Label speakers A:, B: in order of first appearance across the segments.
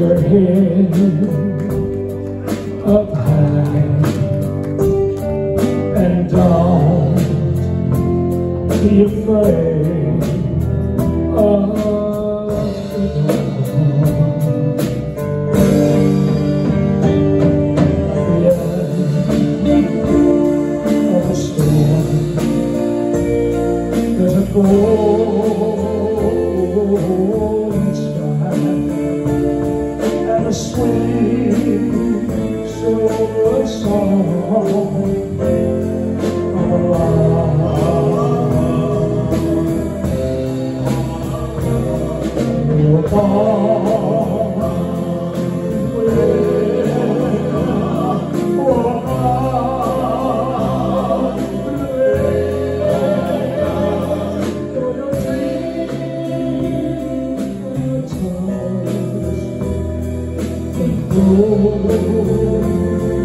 A: your head up high and don't be afraid of the dark. There's a golden sky silver song of Oh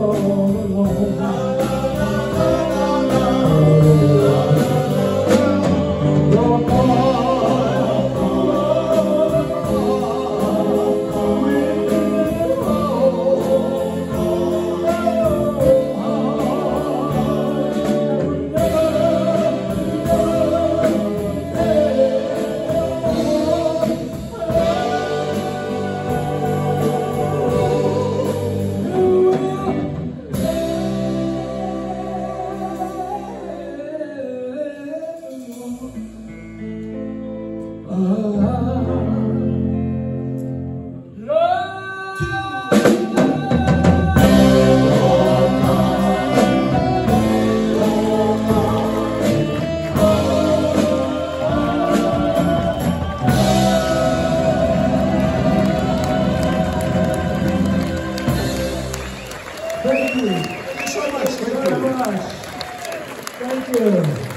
A: all alone. Thank you. Thank you
B: so much. Thank you very
A: much. Thank you.